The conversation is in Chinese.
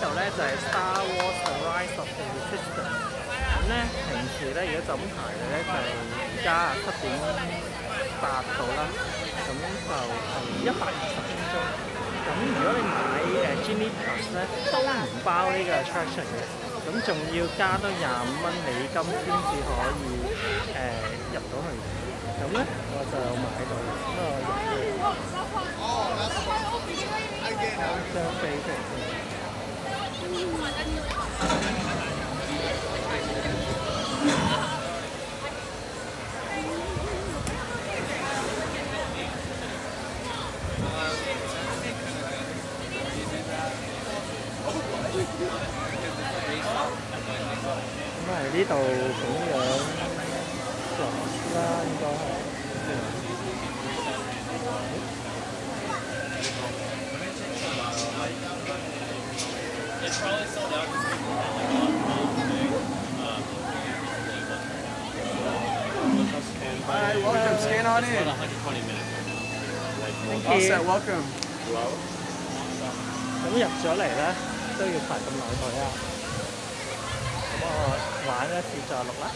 度咧就係 Star Wars: The Rise of the Resistance。咁咧平時咧如果就咁排嘅咧就係而家七點八度啦，咁就係一百二十分鐘。咁如果你買誒 Genie Plus 咧，都唔包呢個 attraction 嘅，咁仲要加多廿五蚊美金先至可以誒、入到去。咁咧我就買到咁啊入去咁系呢度咁样落啦，应该系。Hi, welcome. Scan on in. Thank All you set. Welcome. 咁入咗嚟咧 都要排咁耐隊啊！咁我玩一次再錄啦。